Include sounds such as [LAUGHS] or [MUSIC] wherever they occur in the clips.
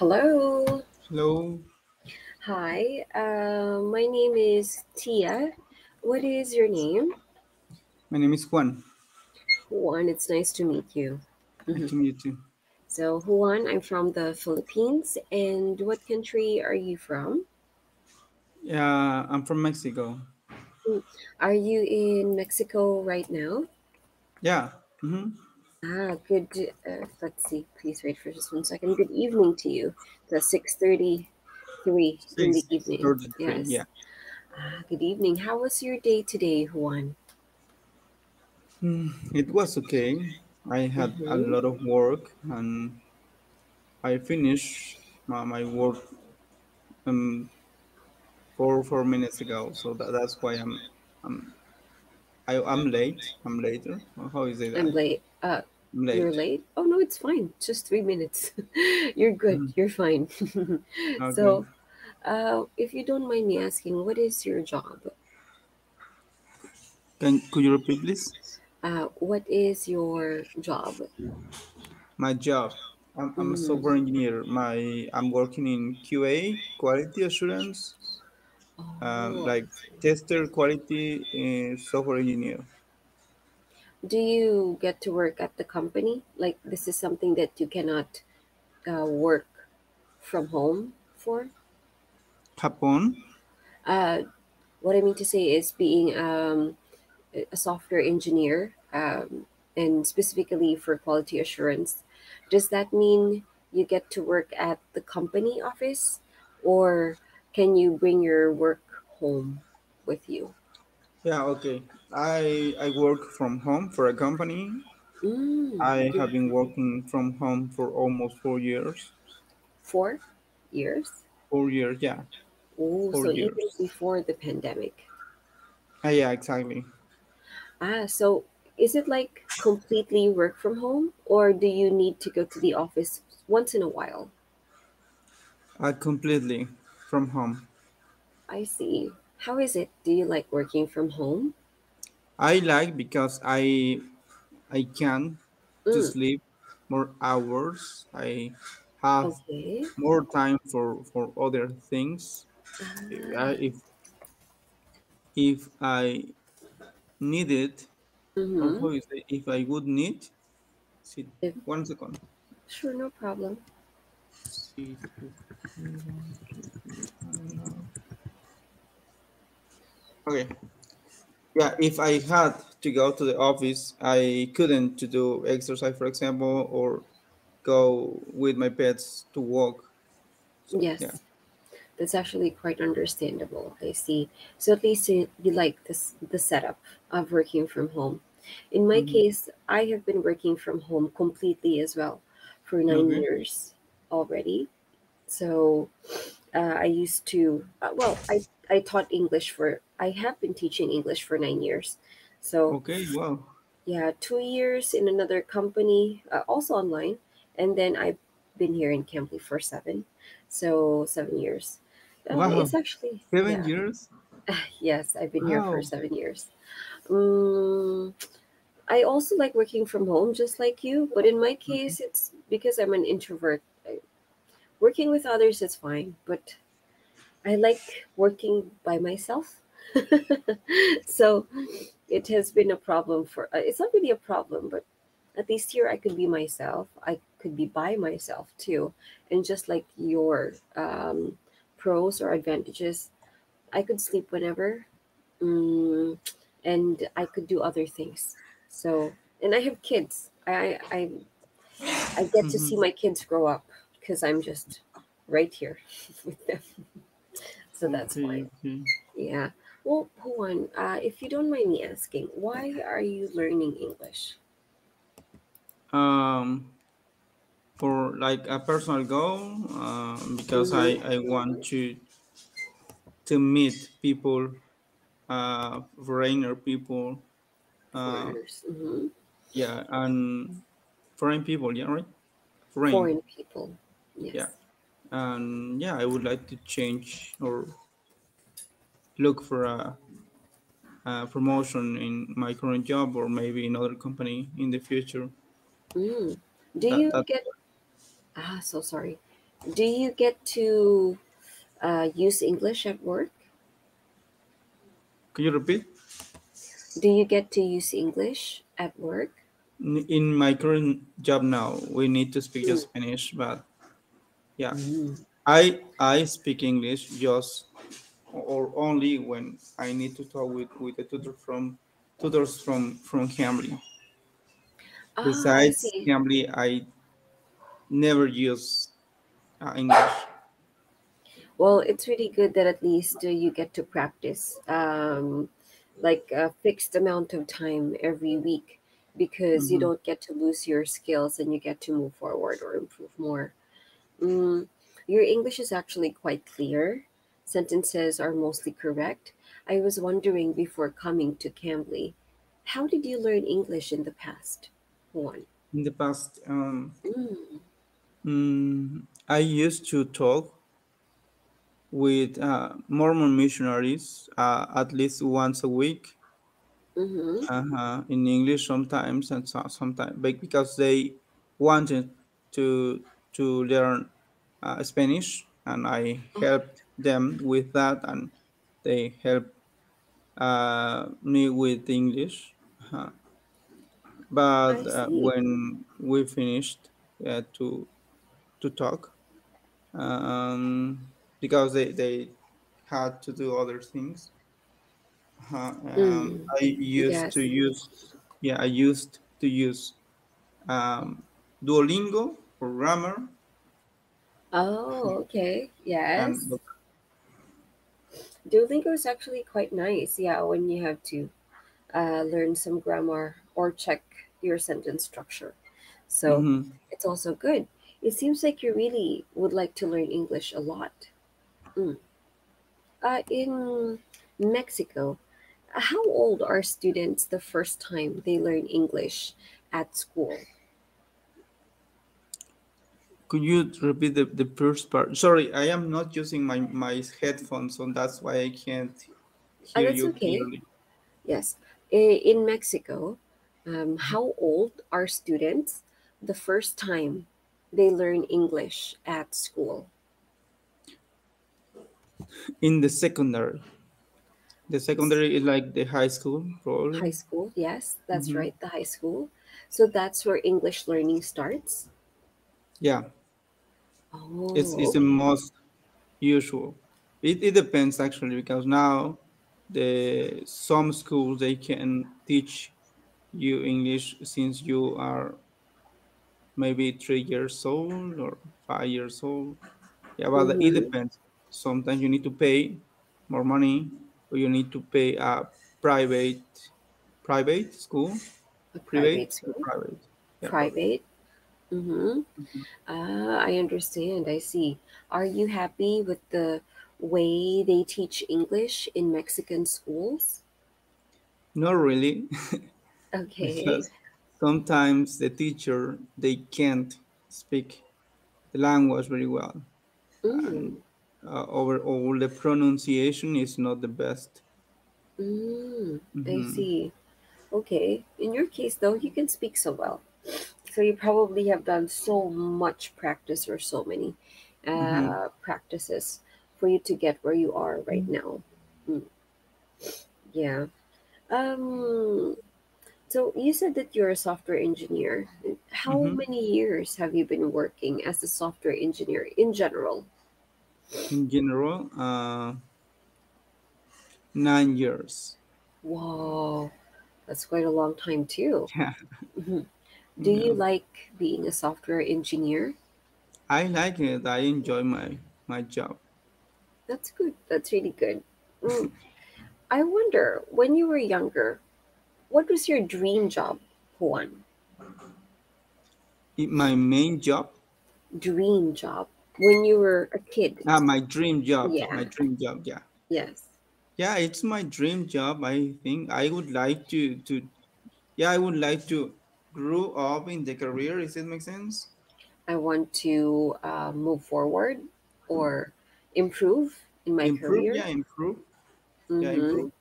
Hello. Hello, Hi. Uh, my name is Teeya. What is your name? my name is Juan. Juan, it's nice to meet you. Nice Mhm. to meet you. So, Juan, I'm from the Philippines. And what country are you from? Yeah, I'm from Mexico. Mm, Are you in Mexico right now? Yeah. hmm Ah, good. Uh, let's see. Please wait for just one second. Good evening to you. The 6:33 in the Six evening. Yes. Yeah. Ah, good evening. How was your day today, Juan? Hmm, It was okay. I had a Mm-hmm. lot of work, and I finished my, my work um four four minutes ago. So that, that's why I'm I'm I, I'm late. I'm later. How is it I'm late. Uh, I'm You're late. late? Oh no, it's fine. Just three minutes. [LAUGHS] You're good. Mhm. You're fine. [LAUGHS] Okay. so, uh, if you don't mind me asking, what is your job? Can could you repeat, please? Uh, what is your job? My job. I'm, I'm a Mm. software engineer. My I'm working in QA, quality assurance, um, Oh, like tester quality uh, software engineer. Do you get to work at the company? Like this is something that you cannot uh, work from home for? Japón. Uh, what I mean to say is being um, a software engineer um, and specifically for quality assurance does that mean you get to work at the company office or can you bring your work home with you Yeah, okay. I I work from home for a company. mm, I have been working from home for almost four years. four years Four years, yeah, oh so even years. before the pandemic Ah, yeah, exactly. ah so is it like completely work from home or do you need to go to the office once in a while Uh, completely from home. i see how is it do you like working from home I like because I I can to Mm, sleep more hours. I have okay. more time for for other things. I, Ah, if if I needed how is it? If I would need, see, If, one second. sure, no problem. Okay. Yeah, if I had to go to the office, I couldn't to do exercise, for example, or go with my pets to walk. So yeah. Yes, that's actually quite understandable. I see. So at least you, you like this the setup of working from home. In my hmm case, I have been working from home completely as well for nine Okay. years already. So uh, I used to uh, well, I I taught English for I have been teaching English for nine years. So Okay. Wow. yeah, two years in another company, uh, also online, and then I've been here in Cambly for seven, so seven years. Uh, it's actually Seven yeah, years. [LAUGHS] yes, I've been here for seven years. Um, I also like working from home, just like you, but in my Okay. case, it's because I'm an introvert. I, working with others is fine, but I like working by myself. [LAUGHS] so it has been a problem for. Uh, it's not really a problem, but at least here I could be myself. I could be by myself too. And just like your um, pros or advantages, I could sleep whenever mm, and I could do other things. So, and I have kids. I, I, I get to see my kids grow up because I'm just right here [LAUGHS] with them. So that's Okay. fine. Okay. Yeah. Well, Juan, uh, if you don't mind me asking, why are you learning English? Um, for like a personal goal, uh, because I Mm-hmm. I want to to meet people, uh, foreigner people, uh, Mm-hmm. yeah, and foreign people. Yeah, right. Foreign. Foreign people. Yeah, and yeah, I would like to change or look for a, a promotion in my current job or maybe in other company in the future. Mm. Do That you that get? Ah, so sorry. Do you get to uh, use English at work? Could you repeat? Do you get to use English at work? In my current job now, we need to speak just Spanish, but yeah, I I speak English just or only when I need to talk with with a tutor from tutors from from Cambly. Ah, I Besides see. Cambly, I never use uh, English. Well, it's really good that at least uh, you get to practice um, like a fixed amount of time every week because you Mhm. don't get to lose your skills and you get to move forward or improve more. Mm, your English is actually quite clear. Sentences are mostly correct. I was wondering before coming to Cambly, how did you learn English in the past? One. In the past, um, Mm, mm, I used to talk with uh, Mormon missionaries uh, at least once a week mm-hmm. uh in English sometimes and so, sometimes because they wanted to to learn uh, Spanish and I Oh, helped them with that and they helped uh, me with English. Uh, but uh, when we finished uh, to to talk, um, because they, they had to do other things, uh, um, Mm, I used to use yeah I used to use um, Duolingo for grammar. Oh, okay. Yes. Duolingo is actually quite nice. Yeah, when you have to uh, learn some grammar or check your sentence structure. So mhm. it's also good. It seems like you really would like to learn English a lot. Mm. Uh, in Mexico, how old are students the first time they learn English at school? Could you repeat the, the first part? Sorry, I am not using my, my headphones, so that's why I can't Uh, hear that's you okay. clearly. Yes. In Mexico, um, how old are students the first time they learn English at school? In the secondary, the secondary is like the high school, probably. High school, yes, that's hmm right, the high school. So that's where English learning starts. Yeah, Oh, it's the most usual. It, it depends actually because now the some schools they can teach you English since you are maybe three years old or five years old. Yeah, but it Mm-hmm. depends. Sometimes you need to pay more money, or you need to pay a private private school, A private, private school, private, yeah, private. Mm-hmm. Mhm. Ah, I understand. I see. Are you happy with the way they teach English in Mexican schools? Not really, [LAUGHS] Okay. because sometimes the teacher they can't speak the language very well, and Mm. uh, overall the pronunciation is not the best. Mm, I hmm see. Okay. In your case, though, you can speak so well. So you probably have done so much practice or so many uh, practices for you to get where you are right now. Mm, yeah. Um. So you said that you're a software engineer. How hmm many years have you been working as a software engineer in general? In general, uh, nine years. Wow, that's quite a long time too. [LAUGHS] Yeah. Mhm. Do you Yeah. like being a software engineer? I like it. I enjoy my my job. That's good. That's really good. Mm. I wonder, when you were younger, what was your dream job, Juan? It- my main job, Dream job when you were a kid? ah, my dream job, my Yeah. dream job. Yeah, Yes. yeah, it's my dream job. I think I would like to to yeah, I would like to grow up in the career. Does it make sense? I want to uh, move forward or improve in my Improve, yeah, improve, yeah, Mm-hmm. improve.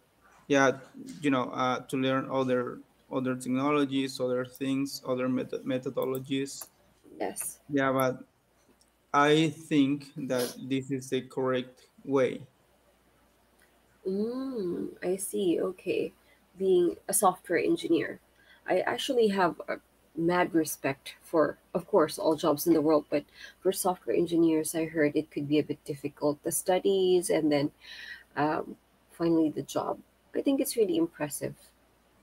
Yeah, you know, uh, to learn other other technologies, other things, other method methodologies. Yes. Yeah, but I think that this is the correct way. Mm, I see. Okay. Being a software engineer. I actually have a mad respect for, of course, all jobs in the world, but for software engineers, I heard it could be a bit difficult. The studies and then um, finally the job. I think it's really impressive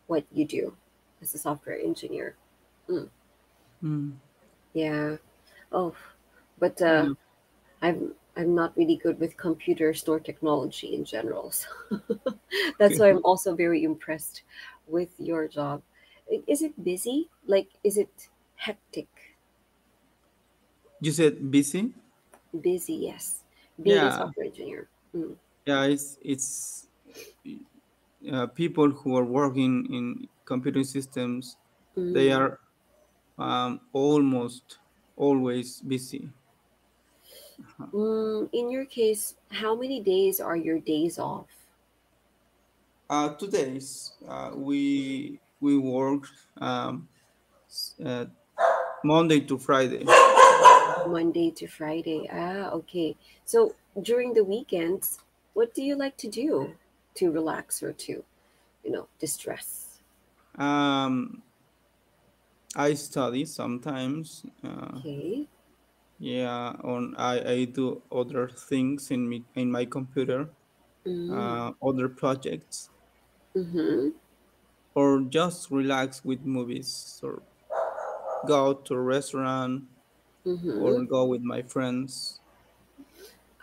what you do as a software engineer. Mm, Mm. yeah. Oh, but uh, Yeah. I'm I'm not really good with computers nor technology in general. So [LAUGHS] that's why I'm also very impressed with your job. Is it busy? Like, is it hectic? You said busy? Busy, yes. Being a Yeah, software engineer. Mm, yeah. It's it's uh, people who are working in computer systems. They mm, are um, almost always busy. mm. In your case, how many days are your days off? Uh, two days uh, we we work um, uh, Monday to Friday. Monday to Friday. Ah, okay. So during the weekends, what do you like to do to relax or to, you know, distress? Um, I study sometimes. Uh, Okay. yeah, on I, I do other things in me in my computer, Mm, uh, other projects, mm-hmm. Or just relax with movies, or go to a restaurant, Mm-hmm. or go with my friends.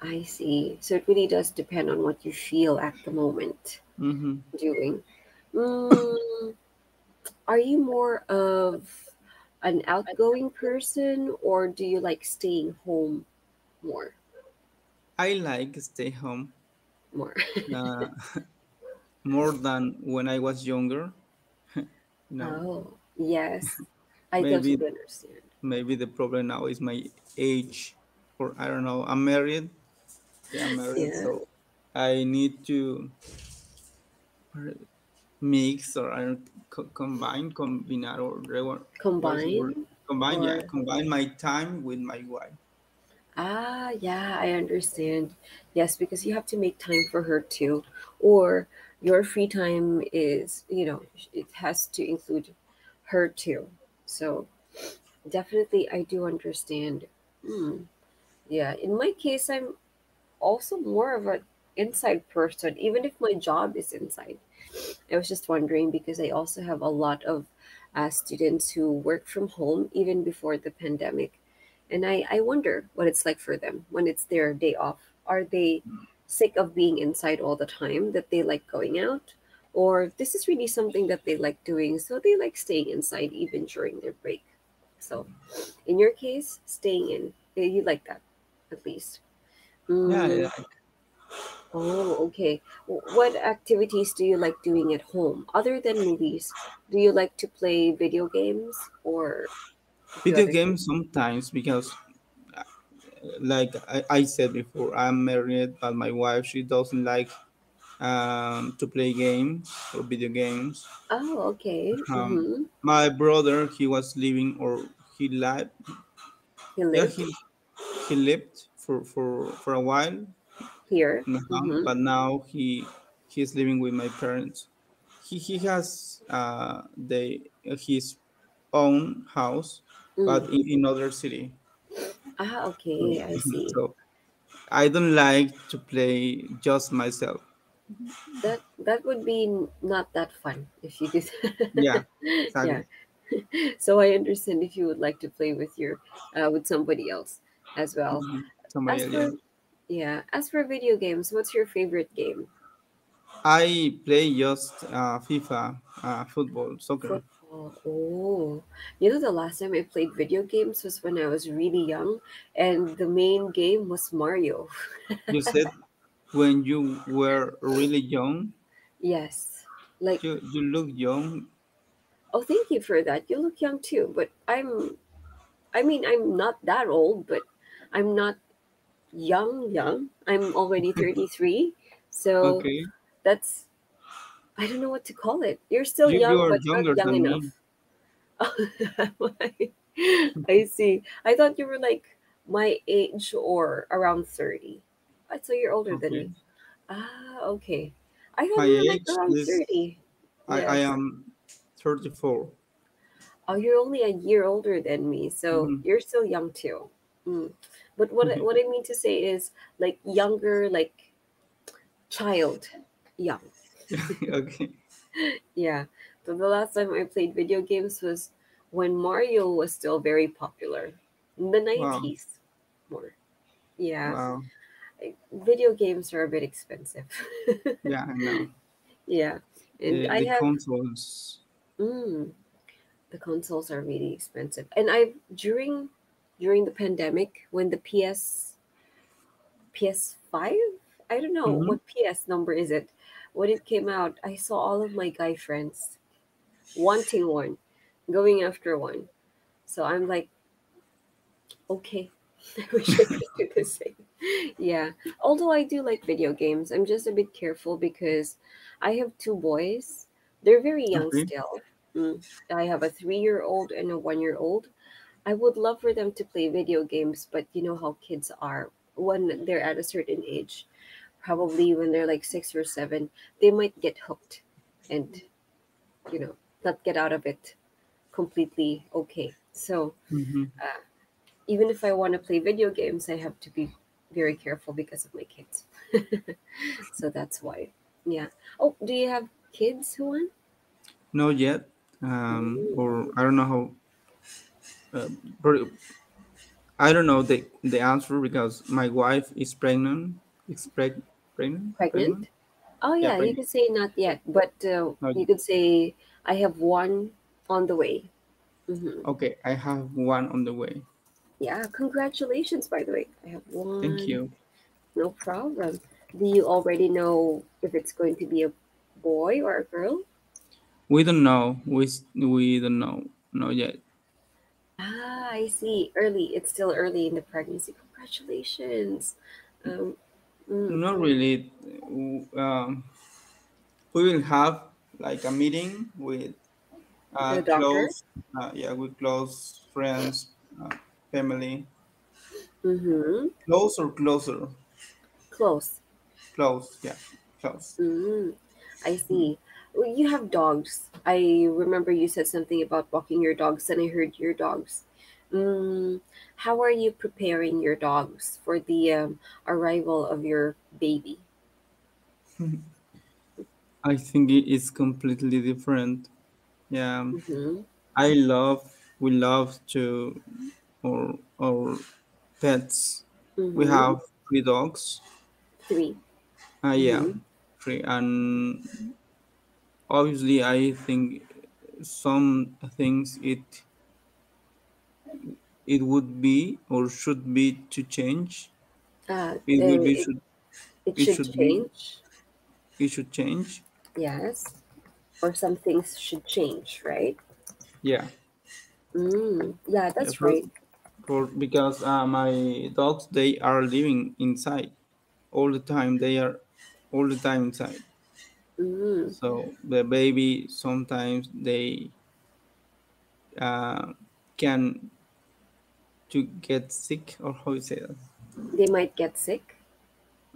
I see. So it really does depend on what you feel at the moment hmm doing. Mm, are you more of an outgoing person or do you like staying home more? I like stay home More. uh, [LAUGHS] [LAUGHS] more than when I was younger. Know, Oh, yes. I maybe totally understand. maybe the problem now is my age, or I don't know. I'm married. Yeah, I'm married, Yeah. so I need to mix or I don't co- combine, combinar or whatever. Combine Combine, yeah, combine my time with my wife. ah, yeah, I understand. Yes, because you have to make time for her too. Or your free time is, you know, it has to include her too. So definitely I do understand. Hmm. Yeah, in my case, I'm also more of an inside person, even if my job is inside. I was just wondering because I also have a lot of uh, students who work from home even before the pandemic. And I, I wonder what it's like for them when it's their day off. Are they sick of being inside all the time that they like going out? Or this is really something that they like doing, so they like staying inside even during their break. So, in your case, staying in, eh, you like that at least. Yeah, Mm, yeah. Oh, okay. What activities do you like doing at home other than movies? Do you like to play video games or Video games sometimes because, like I, I said before, I'm married, but my wife she doesn't like um, to play games or video games. Oh, okay. Um, Mm-hmm. my brother he was living or he lived He yeah lived he he lived for for for a while here. uh Mm-hmm. but now he he's living with my parents. He he has uh the his own house, but Mm. in in other city. Ah, okay. I [LAUGHS] see. so I don't like to play just myself. That that would be not that fun if you do Yeah, [LAUGHS] yeah. exactly. [LAUGHS] So I understand if you would like to play with your uh, with somebody else as well. Mhm. Somebody As else, yeah. for yeah, as for video games, what's your favorite game? I play just uh, FIFA, uh, football, soccer. Oh, you know, the last time I played video games was when I was really young, and the main game was Mario. You [LAUGHS] said when you were really young, Yes. Like, you you look young. oh, thank you for that. You look young too, but I'm, I mean, I'm not that old, but I'm not young, young. I'm already [LAUGHS] 33. So Okay, that's, I don't know what to call it. You're still you you young, but not younger young enough. [LAUGHS] I see. I thought you were like my age or around 30. Uh, So you're older than me. Ah, okay. I thought My you were like around is 30. I, I am 34. Oh, you're only a year older than me, so Mhm. you're still young too. Mm. But what I, what I mean to say is like younger, like child, young. [LAUGHS] okay. Yeah. So the last time I played video games was when Mario was still very popular in the Wow. 90s. More. Yeah. Wow. Video games are a bit expensive. [LAUGHS] Yeah, I know. yeah. And The, I the have consoles. mm, the consoles are really expensive. And I during during the pandemic when the PS PS5, I don't know Mhm. what PS number is it. When it came out, I saw all of my guy friends wanting one, going after one. So I'm like, okay, [LAUGHS] I wish I could do the same. Yeah. Although I do like video games, I'm just a bit careful because I have two boys. They're very young Okay. still. Mm. I have a three year old and a one year old. I would love for them to play video games, but you know how kids are when they're at a certain age. Probably when they're like six or seven, they might get hooked and, you know, not get out of it completely okay. So Mhm. even if I want to play video games, I have to be very careful because of my kids. [LAUGHS] so that's why. Yeah. Oh, do you have kids, who Juan? Not yet. Um, or I don't know how. Uh, I don't know the the answer because my wife is pregnant. Is preg- pregnant? Pregnant? Oh Yeah, yeah, you could say not yet, but uh, Not you could say I have one on the way. hmm Okay, I have one on the way. Yeah, congratulations, by the way. I have one. Thank you. No problem. Do you already know if it's going to be a boy or a girl? We don't know. We we don't know. Not yet. Ah, I see. Early. It's still early in the pregnancy. Congratulations. Um, mm, Not really. Um, we will have like a meeting with uh, close, uh, yeah, with close friends, uh, family. Mm-hmm. Close or closer? Close. Close, yeah, close. Mm, I see. Well, You have dogs. I remember you said something about walking your dogs, and I heard your dogs. Mm, how are you preparing your dogs for the um, arrival of your baby? [LAUGHS] I think it is completely different. Yeah, Mm-hmm. I love. We love to, or or pets. We Mm-hmm. have three dogs. Three. Uh, yeah, Mhm. three, and obviously, I think some things it it would be or should be to change. Uh, It uh, will be it, should it it should should be change. it should change. Yes. Or some things should change, right? Yeah, Mm, yeah, yeah. that's For, right. for because uh, my dogs they are living inside all the time. They are all the time inside. Mm, So the baby sometimes they uh, can to get sick or how you say that. they might get sick.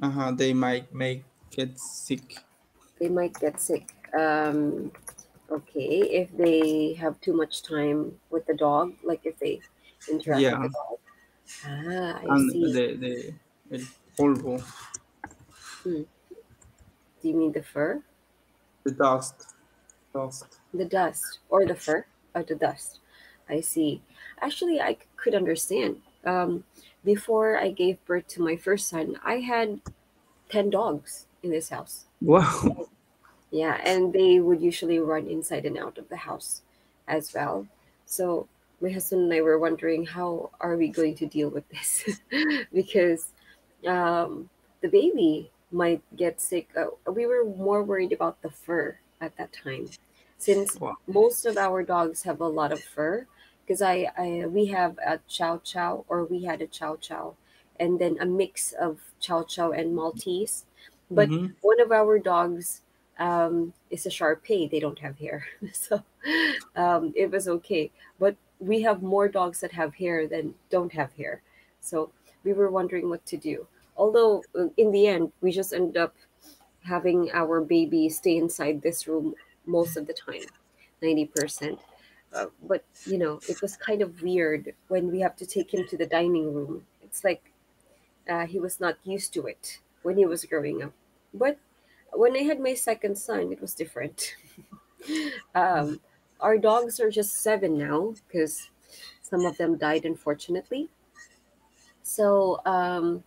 Uh-huh, they might make get sick. They might get sick. Um, okay, if they have too much time with the dog, like if they interact with the dog. Ah, I and see. the the el polvo, Hmm. Do you mean the fur? the dust, dust. The dust or the fur? or the dust. I see. Actually, I could understand. Um, before I gave birth to my first son, I had 10 dogs in this house. Wow. Yeah, and they would usually run inside and out of the house as well. So my husband and I were wondering how are we going to deal with this [LAUGHS] because um, the baby might get sick. Uh, we were more worried about the fur at that time, since Wow. most of our dogs have a lot of fur. Because I, I we have a chow chow or we had a chow chow, and then a mix of chow chow and Maltese. But Mm-hmm. one of our dogs um, is a Shar Pei. They don't have hair, [LAUGHS] so um, it was okay. But we have more dogs that have hair than don't have hair. So we were wondering what to do. Although uh, in the end, we just end up having our baby stay inside this room most of the time, 90%. Uh, but, you know, it was kind of weird when we have to take him to the dining room. It's like uh, he was not used to it when he was growing up. But when I had my second son, it was different. [LAUGHS] um, our dogs are just seven now because some of them died, unfortunately. So um,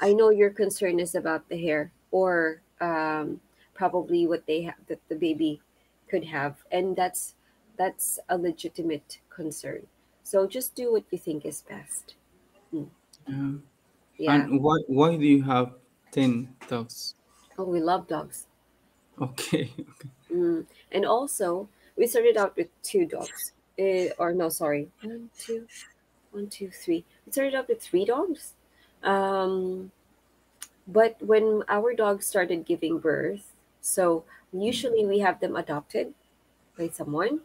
I know your concern is about the hair or um, probably what they have that the baby could have, and that's that's a legitimate concern. So just do what you think is best. Mm. Yeah. Yeah. And why why do you have ten dogs? Oh, we love dogs. Okay. [LAUGHS] okay. Mm. And also, we started out with two dogs. Uh, or no, sorry, one, two, one, two, three. We started out with three dogs. Um, but when our dogs started giving birth, so usually we have them adopted by someone.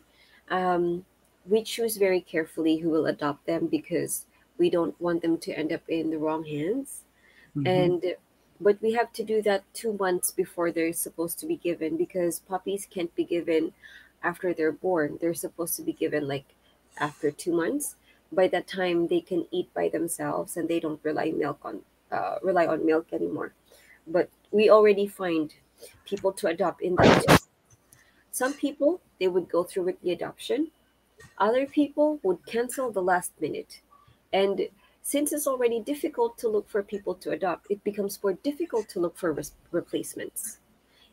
Um, we choose very carefully who will adopt them because we don't want them to end up in the wrong hands. Mhm. And but we have to do that two months before they're supposed to be given because puppies can't be given after they're born. They're supposed to be given like after two months. By that time, they can eat by themselves and they don't rely milk on uh, rely on milk anymore. But we already find people to adopt in that. Some people they would go through with the adoption. Other people would cancel the last minute, and since it's already difficult to look for people to adopt, it becomes more difficult to look for res- replacements.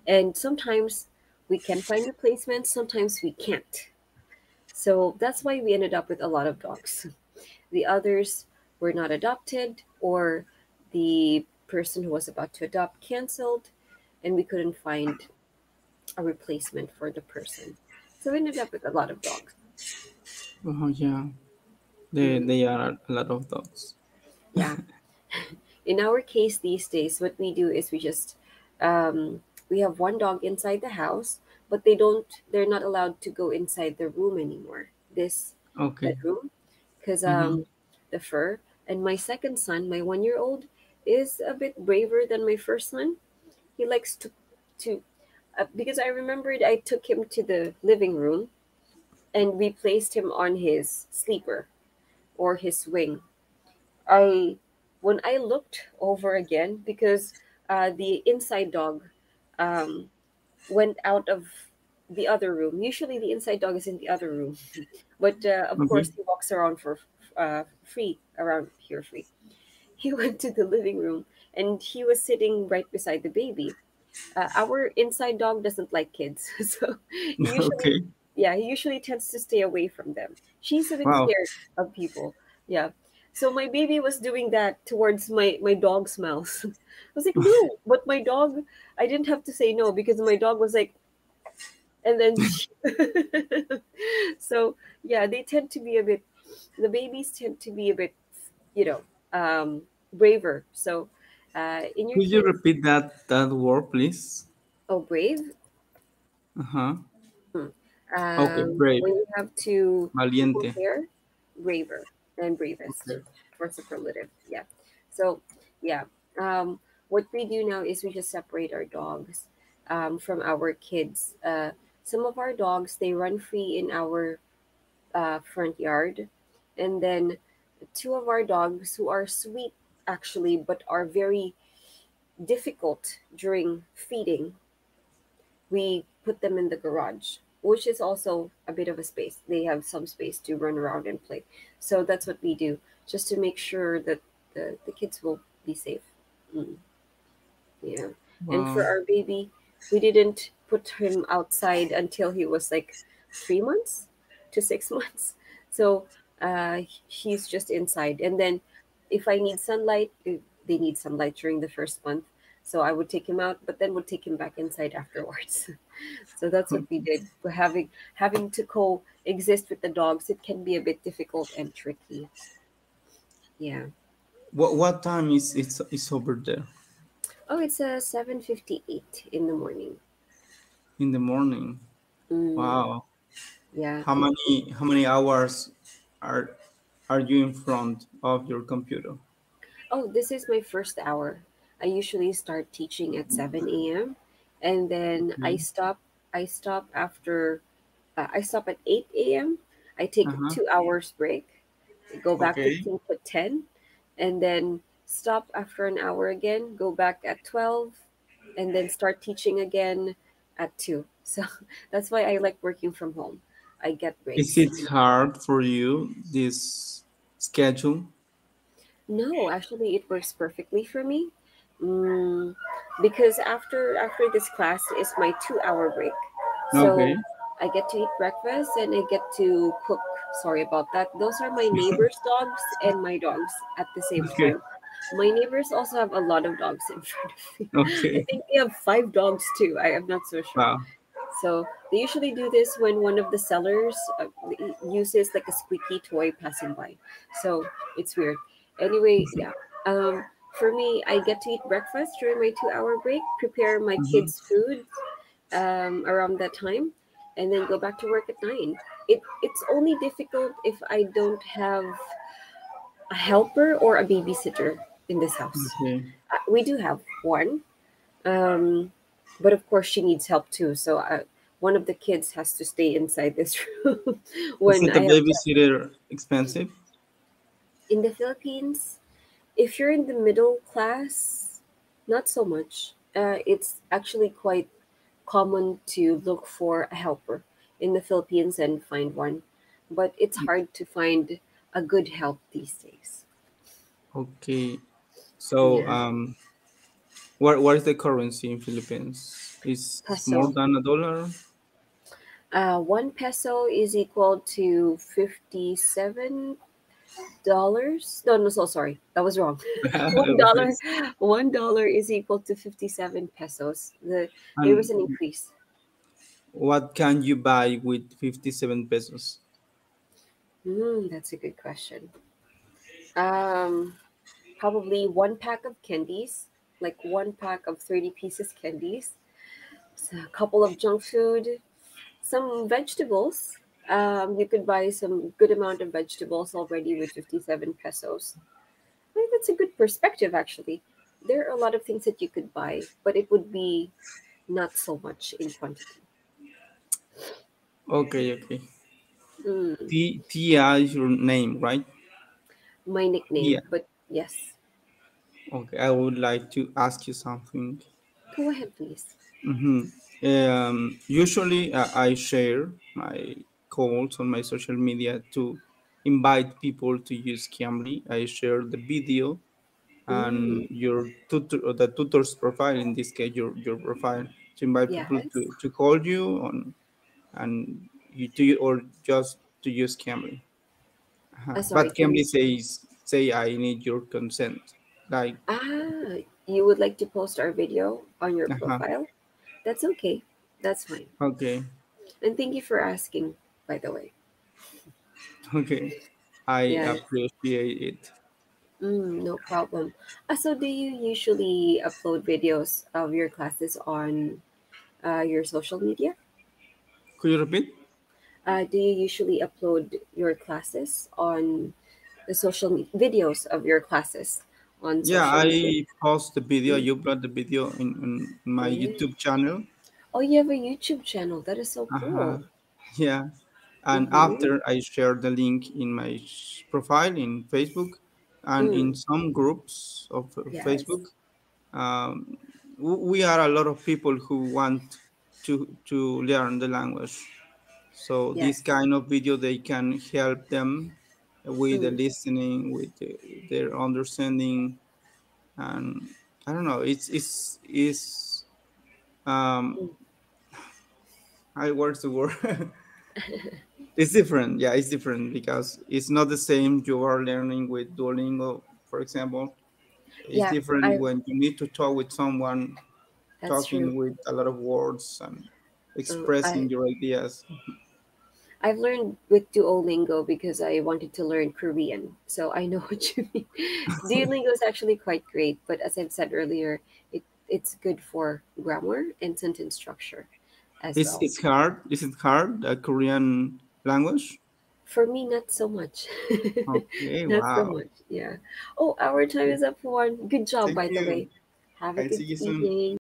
And sometimes we can find replacements, sometimes we can't. So that's why we ended up with a lot of dogs. The others were not adopted, or the person who was about to adopt canceled, and we couldn't find a replacement for the person. So we ended up with a lot of dogs. Oh yeah. They they are a lot of dogs. Yeah. [LAUGHS] In our case these days, what we do is we just um, we have one dog inside the house, but they don't. They're not allowed to go inside the room anymore. This Okay. bedroom, because Mhm. um, the fur. And my second son, my one year old, is a bit braver than my first son. He likes to to uh, because I remembered I took him to the living room, and we placed him on his sleeper or his swing. I when I looked over again because uh, the inside dog um, went out of the other room. Usually, the inside dog is in the other room, [LAUGHS] but uh, of Okay. course, he walks around for uh, free around here free. He [LAUGHS] went to the living room and he was sitting right beside the baby. Uh, our inside dog doesn't like kids, [LAUGHS] so [LAUGHS] usually Okay. yeah, he usually tends to stay away from them. She's a bit Wow. scared of people. Yeah. So my baby was doing that towards my my dog's mouth. [LAUGHS] I was like, no, but my dog, I didn't have to say no because my dog was like, and then, so yeah, they tend to be a bit, the babies tend to be a bit, you know, um, braver. So, uh, in your Could you repeat that that word, please? oh, brave. Uh huh. Okay, Um, brave. when you have to Valiente. compare braver and bravest Okay. for superlative yeah so yeah um what we do now is we just separate our dogs um, from our kids uh, some of our dogs they run free in our uh, front yard and then two of our dogs who are sweet actually but are very difficult during feeding we put them in the garage, which is also a bit of a space. They have some space to run around and play. So that's what we do, just to make sure that the, the kids will be safe. Mm. Yeah. And for our baby, we didn't put him outside until he was like three months to six [LAUGHS] months. So uh, he's just inside. And then if I need sunlight, they need sunlight during the first month. So I would take him out, but then would take him back inside afterwards. [LAUGHS] so that's what we did. But having having to coexist with the dogs, it can be a bit difficult and tricky. Yeah. What what time is it's it's over there Oh, it's a seven fifty eight in the morning. in the morning? Mm, Wow. Yeah. How many how many hours are are you in front of your computer? Oh, this is my first hour. I usually start teaching at 7 a.m. and then I stop I stop after uh, I stop at 8 a.m. I take Uh-huh. two hours break, go back to Okay. at 10, and then stop after an hour again, go back at 12, and then start teaching again at 2. [LAUGHS] So that's why I like working from home. I get Is it hard for you, this schedule? No, actually, it works perfectly for me. Mm, because after after this class is my two hour break, so Okay. I get to eat breakfast and I get to cook. Sorry about that. Those are my neighbors' [LAUGHS] dogs and my dogs at the same Okay. time. My neighbors also have a lot of dogs in front of me. [LAUGHS] I think they have five dogs too. I am not so sure. Wow. So they usually do this when one of the sellers uh, uses like a squeaky toy passing by. So it's weird. Anyway, yeah. Um, for me, I get to eat breakfast during my two-hour break, prepare my Mhm. kids' food um, around that time, and then go back to work at nine. It it's only difficult if I don't have a helper or a babysitter in this house. Okay. Uh, we do have one um but of course she needs help too so uh, one of the kids has to stay inside this [LAUGHS] room when it i a babysitter expensive? in the philippines if you're in the middle class not so much uh, it's actually quite common to look for a helper in the philippines and find one but it's hard to find a good help these days Okay. So, yeah um, what what is the currency in Philippines? Is more than a dollar? uh, one peso is equal to 57 dollars. No no so sorry that was wrong. [LAUGHS] One dollar one dollar is equal to 57 pesos. The there was an increase. what can you buy with 57 pesos? Hmm, that's a good question. Um probably one pack of candies like one pack of 30 pieces candies so a couple of junk food some vegetables um, you could buy some good amount of vegetables already with 57 pesos I think that's a good perspective actually there are a lot of things that you could buy but it would be not so much in quantity Okay, okay. Mm, Teeya is your name, right? my nickname Yeah. but yes Okay, I would like to ask you something. go ahead please hmm Um, usually, uh, I share my calls on my social media to invite people to use Cambly. I share the video and mm, your tutor, the tutor's profile. In this case, your your profile to invite people to, to call you on and you do or just to use Cambly. Uh, sorry But can Cambly says say I need your consent. Like ah you would like to post our video on your uh-huh. profile? That's okay. That's fine. Okay, and thank you for asking by the way. Okay. I yeah. appreciate it. mm, no problem. Uh, so do you usually upload videos of your classes on uh, your social media? Could you repeat? uh, do you usually upload your classes on the social me- videos of your classes on Yeah, media I post the video. Mm. You upload the video in, in my Mm. YouTube channel. oh you have a youtube channel that is so Uh-huh. cool Yeah, and mm-hmm. after I share the link in my profile in Facebook and in mm. some groups of uh, yes Facebook. Um, we are a lot of people who want to to learn the language. So this kind of video they can help them with the listening, with the, their understanding, and I don't know. It's it's it's um. I what's the word? [LAUGHS] it's different. Yeah, it's different because it's not the same you are learning with Duolingo, for example. It's yeah different i when you need to talk with someone, that's true talking with a lot of words and uh, expressing i your ideas. I've learned with Duolingo because I wanted to learn Korean. So I know [LAUGHS] what you mean. Duolingo is actually quite great, but as I've said earlier, it, it's good for grammar and sentence structure as It's well. it's hard. Is it hard? The Korean language? For me, not so much. [LAUGHS] Okay, not so much. Yeah. Oh, our time is up, Juan. Good job, Thank by the way. Have a I'll good soon. evening.